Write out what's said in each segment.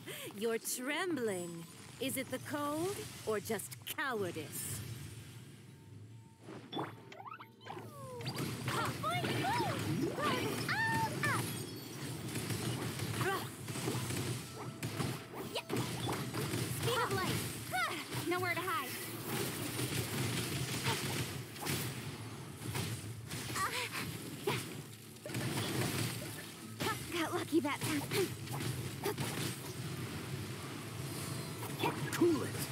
You're trembling. Is it the cold or just cowardice? Nowhere to hide. Got lucky that time. Cool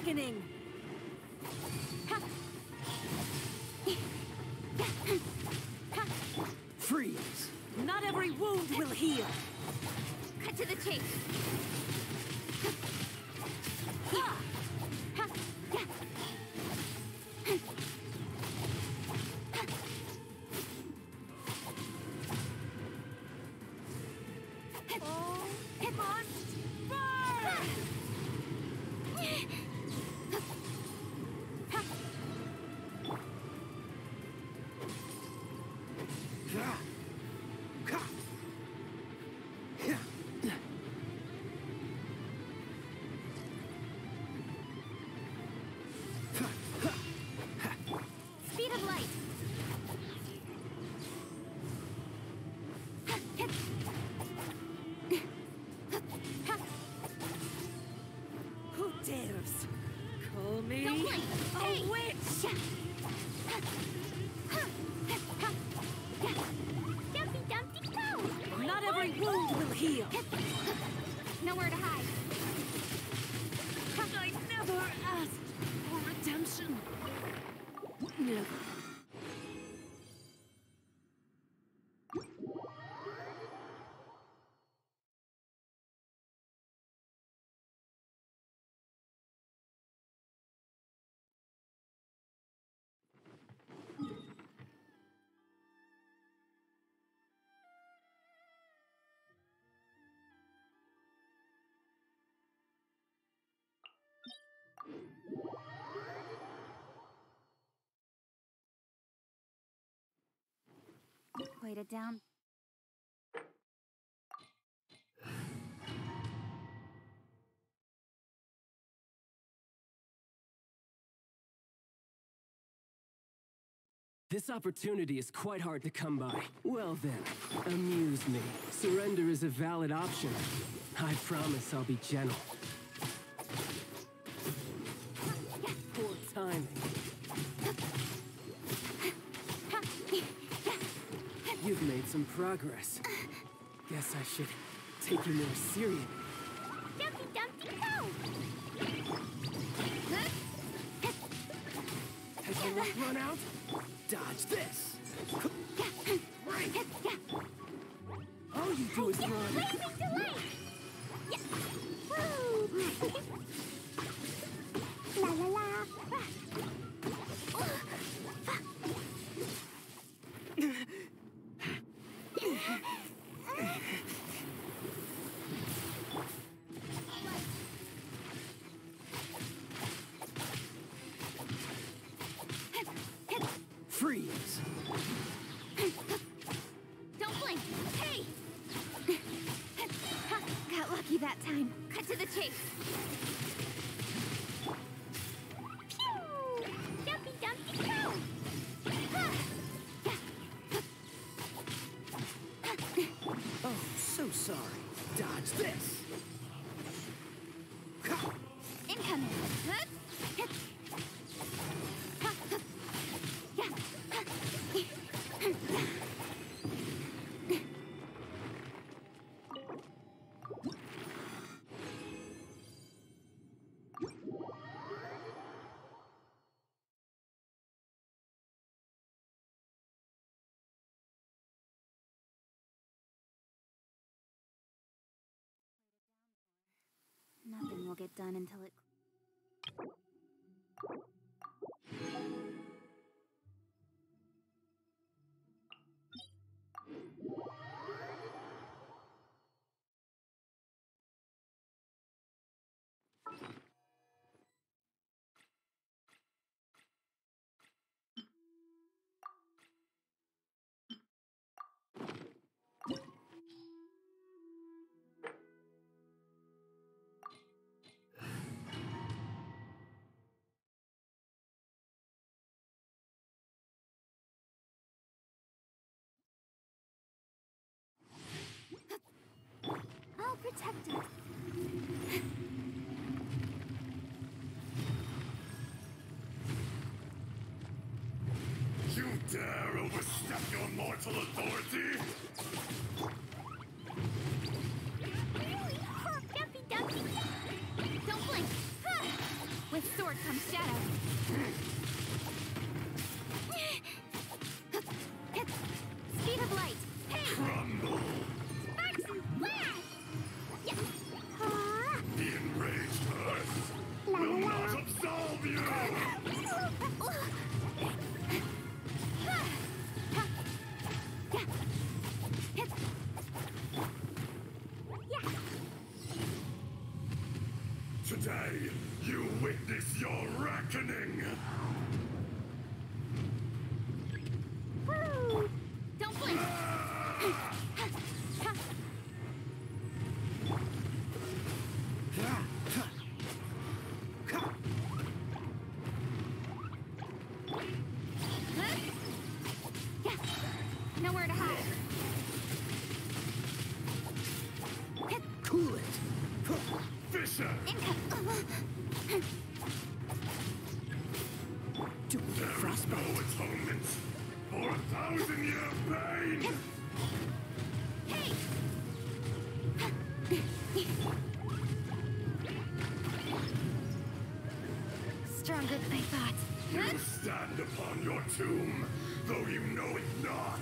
reckoning. Freeze! Not every wound will heal. Cut to the chase. Oh, All must wound will heal. Nowhere to hide. I never asked for redemption. Never. Quite a down. This opportunity is quite hard to come by. Well then, amuse me. Surrender is a valid option. I promise I'll be gentle. You've made some progress. Guess I should take you more seriously. Jumpty Dumpty Go! Has your luck run out? Dodge this! Right! All you do is run. La la la! To the chase. Will get done until it. Protect us. You dare overstep your mortal authority? Really? Huh, Jumpty Dumpty! Don't blink! With sword comes shadow. No atonement for a thousand year pain! Stronger than I thought. You stand upon your tomb, though you know it not!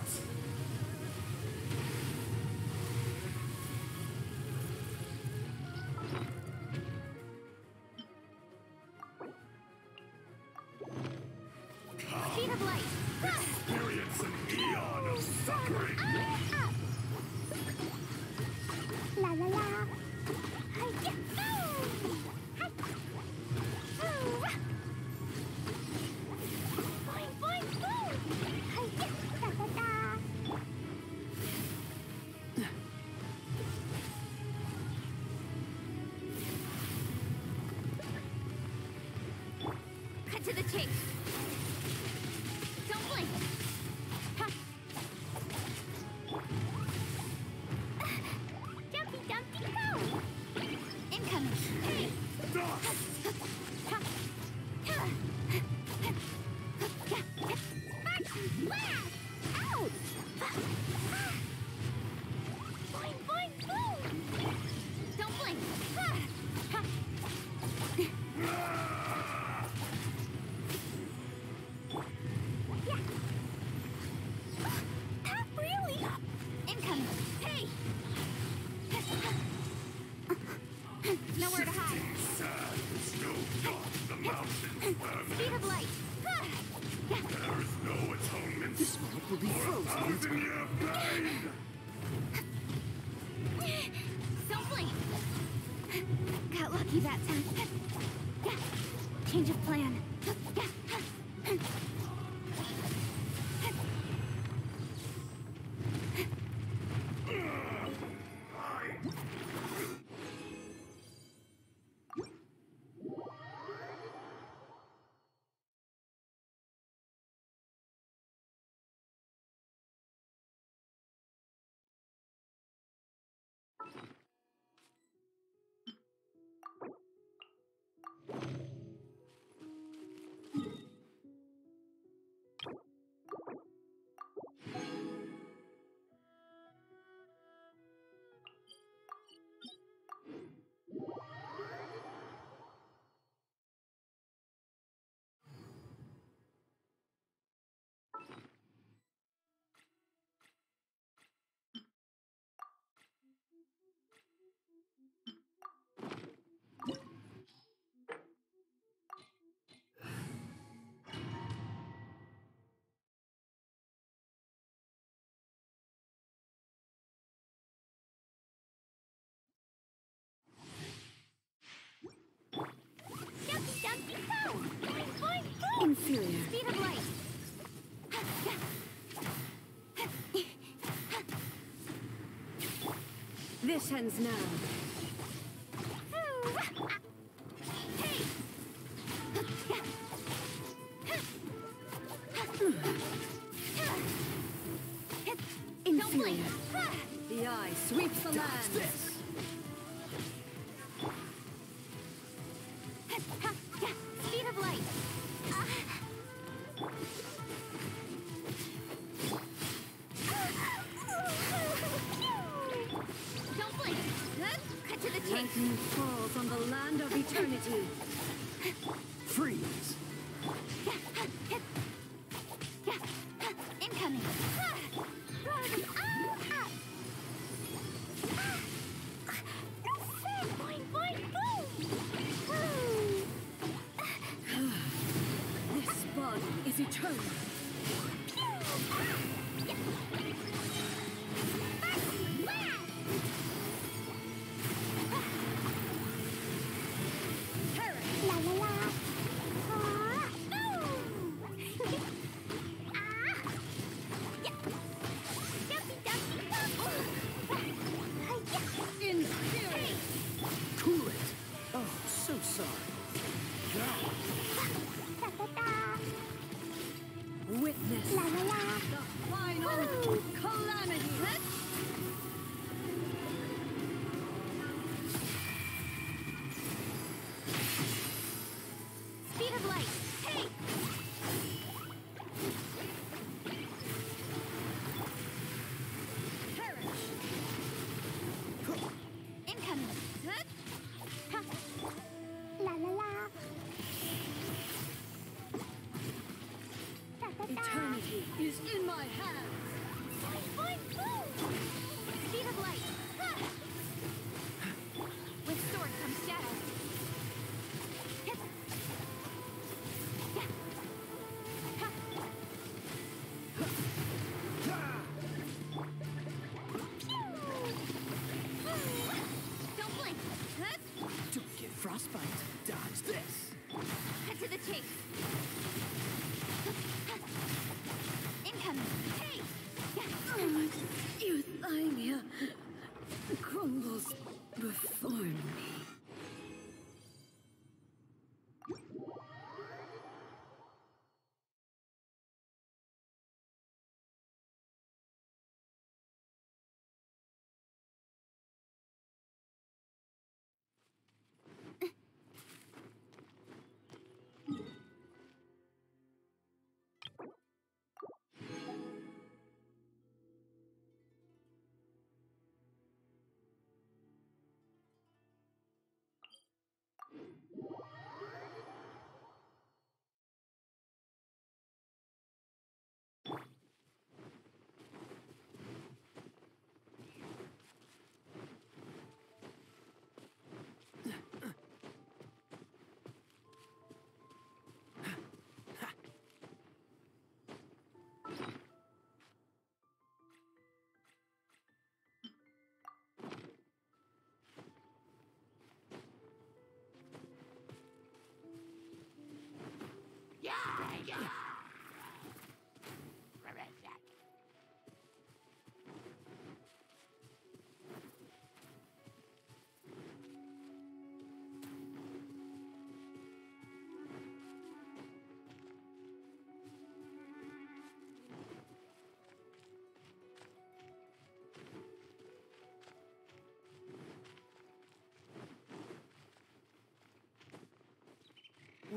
inferior. This ends now. Inferior. The eye sweeps the land. is eternal.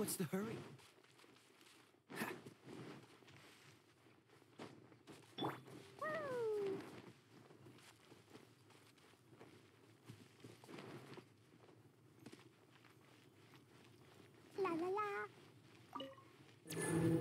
What's the hurry? La la la.